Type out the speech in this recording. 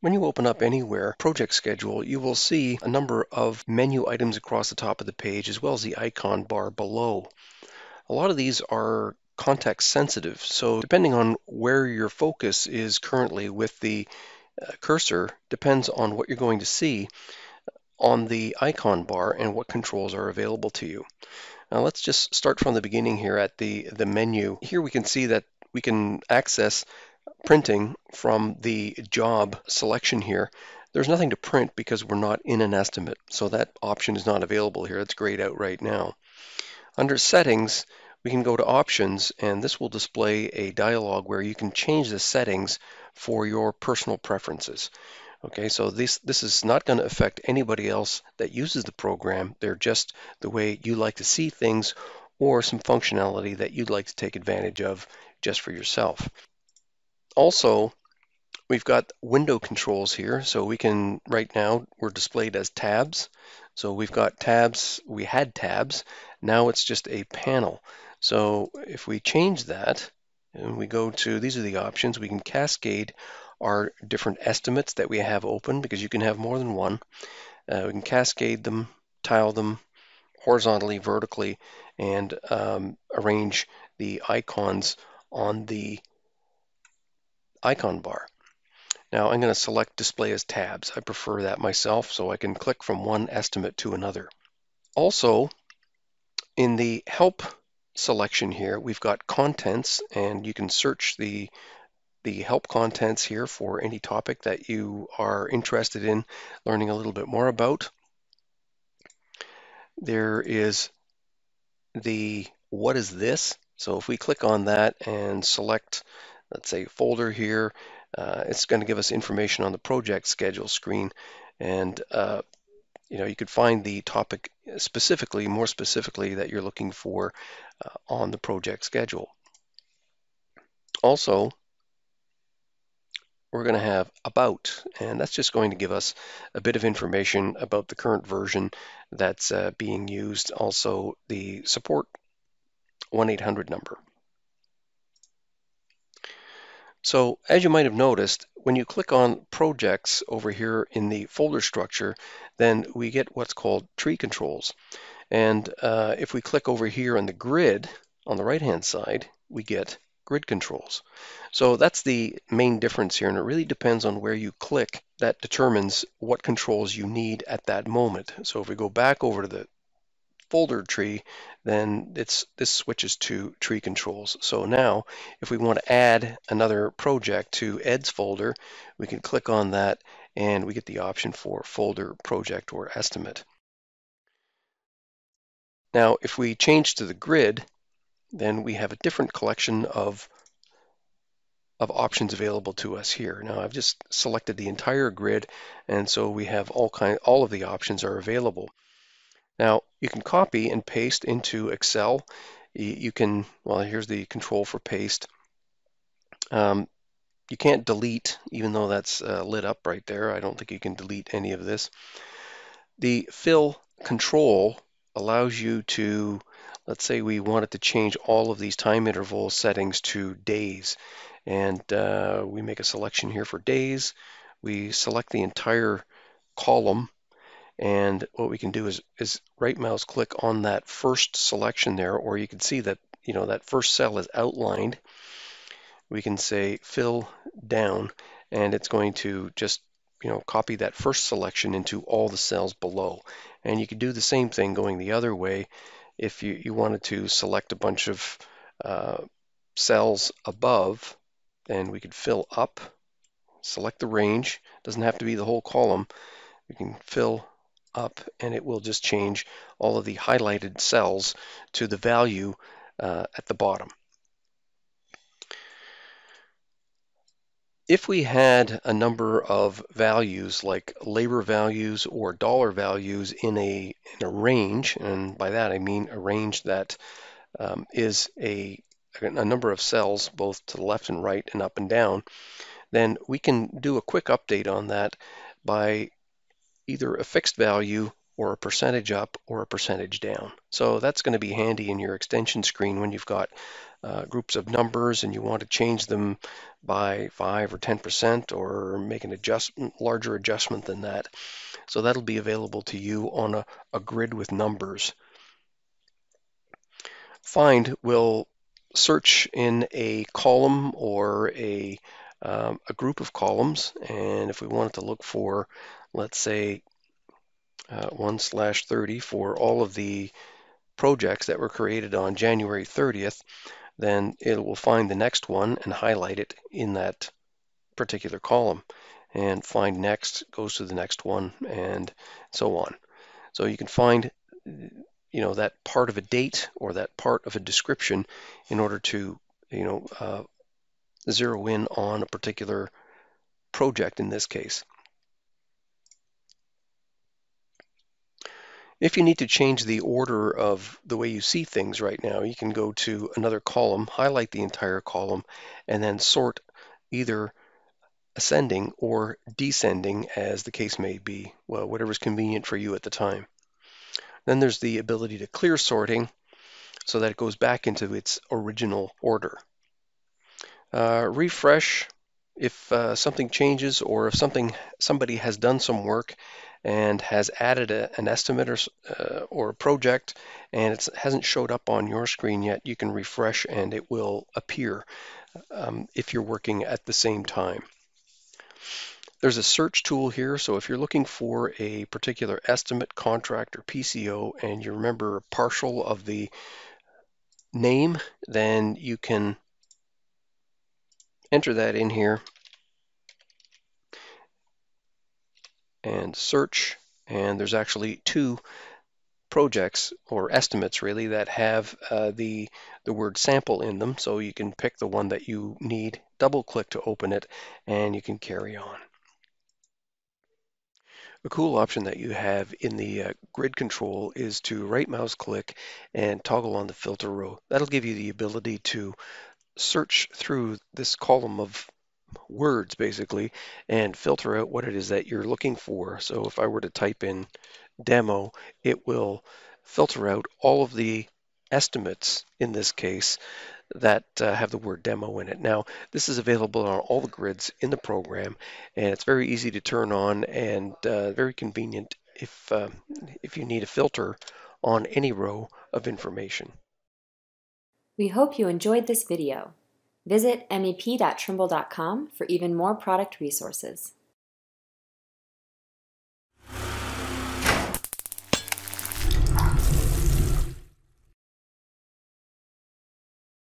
When you open up anywhere project schedule, you will see a number of menu items across the top of the page as well as the icon bar below. A lot of these are context sensitive, so depending on where your focus is currently with the uh, cursor depends on what you're going to see on the icon bar and what controls are available to you. Now let's just start from the beginning here at the, the menu. Here we can see that we can access printing from the job selection here. There's nothing to print because we're not in an estimate, so that option is not available here. It's grayed out right now. Under settings, we can go to options and this will display a dialog where you can change the settings for your personal preferences. Okay, so this, this is not going to affect anybody else that uses the program. They're just the way you like to see things or some functionality that you'd like to take advantage of just for yourself. Also, we've got window controls here. So we can, right now, we're displayed as tabs. So we've got tabs, we had tabs, now it's just a panel. So if we change that, and we go to, these are the options, we can cascade our different estimates that we have open because you can have more than one. Uh, we can cascade them, tile them horizontally, vertically, and um, arrange the icons on the icon bar. Now I'm going to select display as tabs. I prefer that myself so I can click from one estimate to another. Also, in the help selection here, we've got contents and you can search the the help contents here for any topic that you are interested in learning a little bit more about. There is the what is this? So if we click on that and select, let's say folder here, uh, it's going to give us information on the project schedule screen. And uh, you know you could find the topic specifically more specifically that you're looking for uh, on the project schedule. Also we're going to have about and that's just going to give us a bit of information about the current version that's uh, being used. Also the support 1-800 number so as you might have noticed, when you click on projects over here in the folder structure, then we get what's called tree controls. And uh, if we click over here on the grid on the right hand side, we get grid controls. So that's the main difference here, and it really depends on where you click that determines what controls you need at that moment. So if we go back over to the folder tree, then it's this switches to tree controls. So now if we want to add another project to Ed's folder, we can click on that and we get the option for folder, project, or estimate. Now if we change to the grid, then we have a different collection of of options available to us here. Now I've just selected the entire grid and so we have all kind all of the options are available. Now you can copy and paste into Excel. You can, well, here's the control for paste. Um, you can't delete, even though that's uh, lit up right there. I don't think you can delete any of this. The fill control allows you to, let's say we wanted to change all of these time interval settings to days. And uh, we make a selection here for days. We select the entire column and what we can do is, is right mouse click on that first selection there, or you can see that, you know, that first cell is outlined. We can say fill down, and it's going to just, you know, copy that first selection into all the cells below. And you could do the same thing going the other way if you, you wanted to select a bunch of uh, cells above, then we could fill up, select the range, doesn't have to be the whole column. We can fill up and it will just change all of the highlighted cells to the value uh, at the bottom. If we had a number of values like labor values or dollar values in a, in a range, and by that I mean a range that um, is a, a number of cells both to the left and right and up and down, then we can do a quick update on that by either a fixed value or a percentage up or a percentage down. So that's going to be handy in your extension screen when you've got uh, groups of numbers and you want to change them by 5 or 10% or make an adjustment, larger adjustment than that. So that'll be available to you on a, a grid with numbers. Find will search in a column or a, um, a group of columns and if we wanted to look for let's say uh, 1 slash 30 for all of the projects that were created on January 30th, then it will find the next one and highlight it in that particular column. And find next goes to the next one and so on. So you can find you know that part of a date or that part of a description in order to you know uh, zero in on a particular project in this case. If you need to change the order of the way you see things right now, you can go to another column, highlight the entire column, and then sort either ascending or descending as the case may be, well, whatever's convenient for you at the time. Then there's the ability to clear sorting so that it goes back into its original order. Uh, refresh if uh, something changes or if something somebody has done some work and has added a, an estimate or, uh, or a project and it hasn't showed up on your screen yet, you can refresh and it will appear um, if you're working at the same time. There's a search tool here, so if you're looking for a particular estimate, contract, or PCO, and you remember a partial of the name, then you can enter that in here and search and there's actually two projects or estimates really that have uh, the the word sample in them. So you can pick the one that you need double click to open it and you can carry on. A cool option that you have in the uh, grid control is to right mouse click and toggle on the filter row. That'll give you the ability to search through this column of words basically and filter out what it is that you're looking for. So if I were to type in demo, it will filter out all of the estimates in this case that uh, have the word demo in it. Now, this is available on all the grids in the program, and it's very easy to turn on and uh, very convenient if, uh, if you need a filter on any row of information. We hope you enjoyed this video. Visit mep.trimble.com for even more product resources.